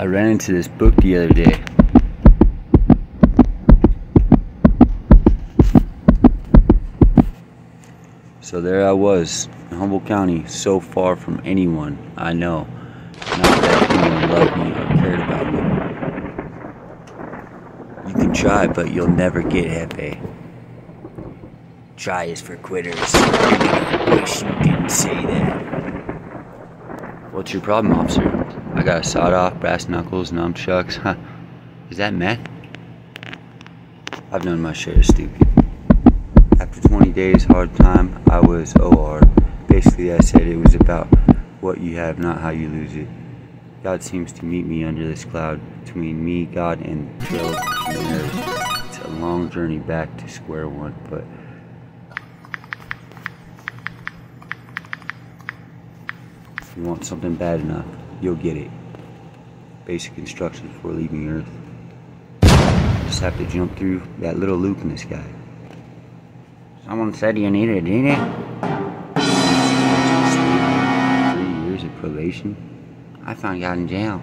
I ran into this book the other day. So there I was, in Humboldt County, so far from anyone I know. Not that anyone loved me or cared about me. You can try, but you'll never get Hefe. Try is for quitters. Wish you didn't say that. What's your problem, officer? I got a sawed off, brass knuckles, nunchucks. Huh. Is that meth? I've done my share of stupid. After 20 days, hard time, I was OR. Basically, I said it was about what you have, not how you lose it. God seems to meet me under this cloud between me, God, and the trail. It's a long journey back to square one, but if you want something bad enough, you'll get it. Basic instructions for leaving Earth. Just have to jump through that little loop in the sky. Someone said you needed it. didn't it? Three years of probation. I found out in jail.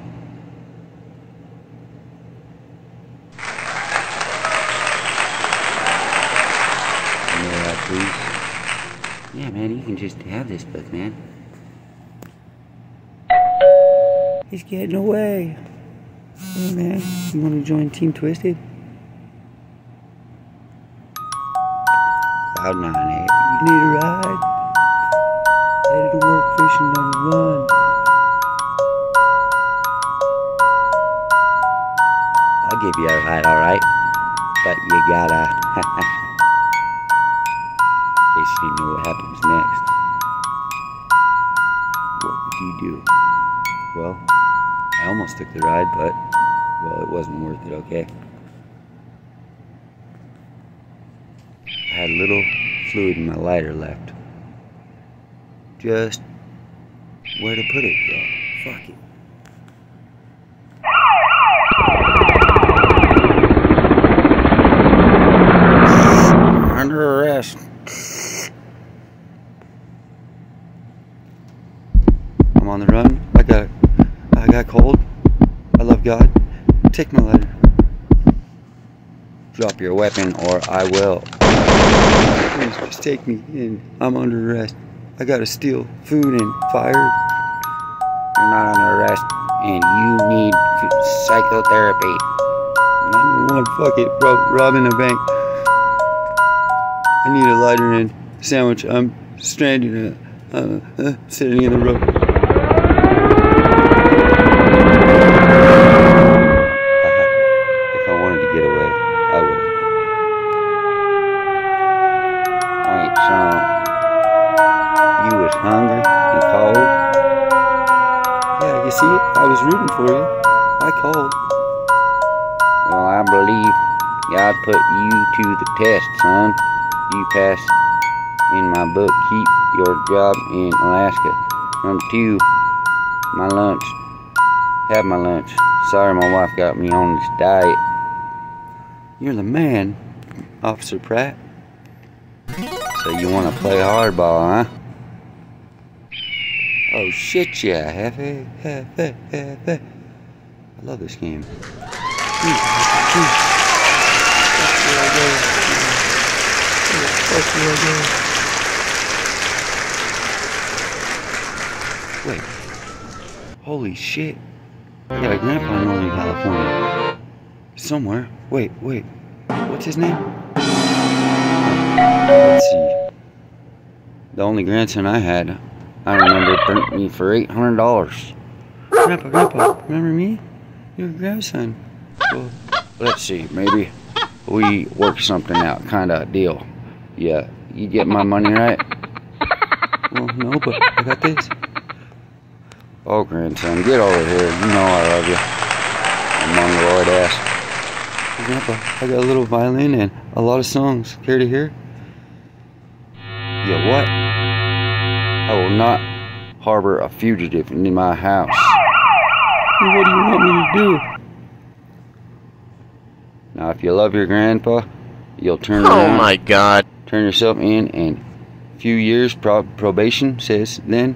Yeah, man, you can just have this book, man. He's getting away. Hey, man, you want to join Team Twisted? Cloud nine, eh? You need a ride? Headed to work fishing number one. I'll give you a ride, alright? But you gotta. In case you know what happens next. What would you do? Well, I almost took the ride, but, well, it wasn't worth it, okay? I had a little fluid in my lighter left. Just where to put it, bro. Fuck it. Under arrest. I'm on the run. I got I got cold. I love God. Take my letter. Drop your weapon or I will. Please just take me in. I'm under arrest. I gotta steal food and fire. You're not under arrest and you need psychotherapy. 911, fuck it, bro. Robbing a bank. I need a lighter and sandwich. I'm stranded, uh, uh, uh, sitting in the road. You see, I was rooting for you. I called. Well, I believe God put you to the test, son. You passed in my book. Keep your job in Alaska. Number two, my lunch. Have my lunch. Sorry, my wife got me on this diet. You're the man, Officer Pratt. So you want to play hardball, huh? Oh shit, yeah, Hefe, Hefe, Hefe. I love this game. Wait. Holy shit. I got a grandpa in Northern California. Somewhere. Wait, wait. What's his name? Let's see. The only grandson I had, I remember burnt me for eight hundred dollars. Grandpa, grandpa, remember me? Your grandson. Well, let's see, maybe we work something out, kinda deal. Yeah, you get my money right? Well, no, but I got this. Oh, grandson, get over here. You know I love you. I'm Mongoloid ass. Grandpa, I got a little violin and a lot of songs. Care to hear? Yeah, what? I will not harbor a fugitive in my house. Well, what do you want me to do? Now, if you love your grandpa, you'll turn Oh around, my god. turn yourself in, and a few years prob- probation says then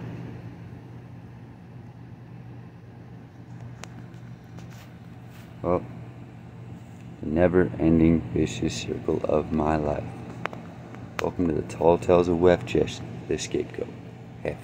Well, the never-ending vicious circle of my life. Welcome to the Tall Tales of Wefjesh, the scapegoat. Hefe.